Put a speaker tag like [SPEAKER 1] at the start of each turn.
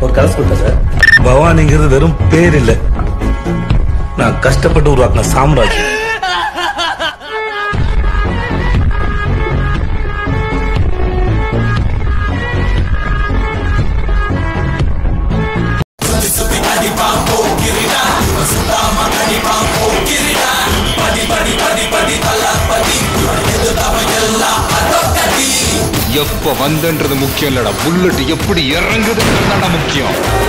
[SPEAKER 1] ஒரு கதை சொல்லிட்டேன் சார்.
[SPEAKER 2] பவானிங்கிறது வெறும் பேர் இல்ல. நான் கஷ்டப்பட்டு உருவாக்கின சாம்ராஜ்யம்.
[SPEAKER 3] எப்ப வந்தன்றது முக்கியம் இல்லடா. புல்லட் எப்படி இறங்குதுன்றது முக்கியம்.